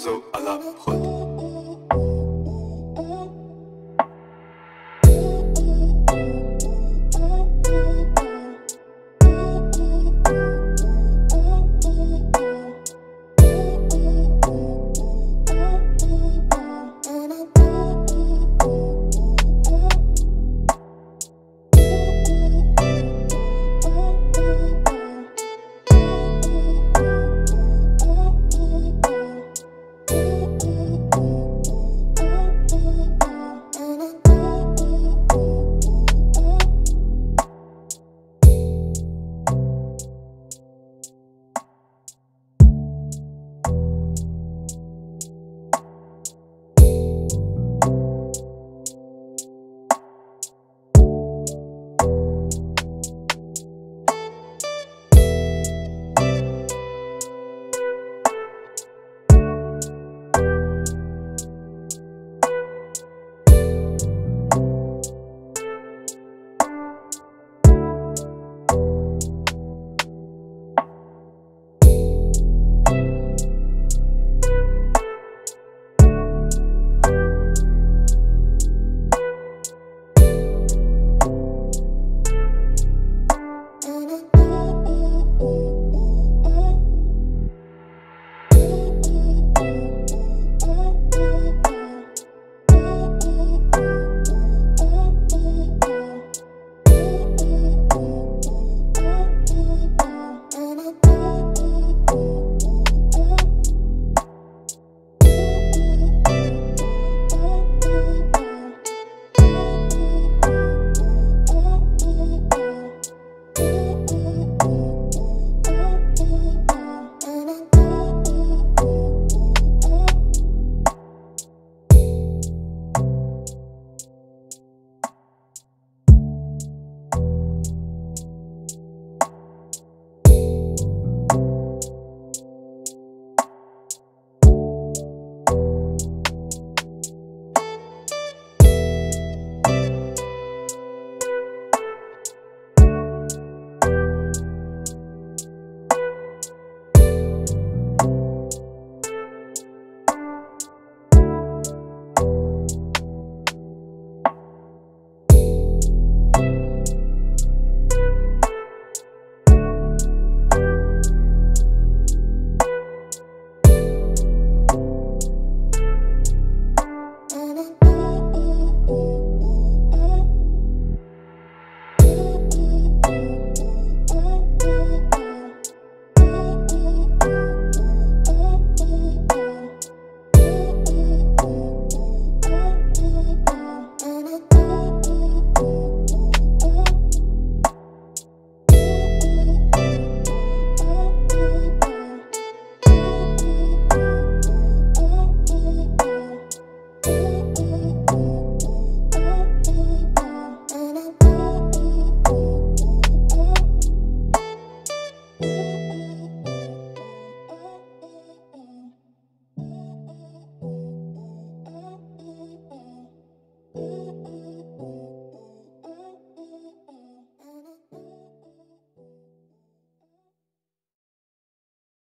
réseau à la prod.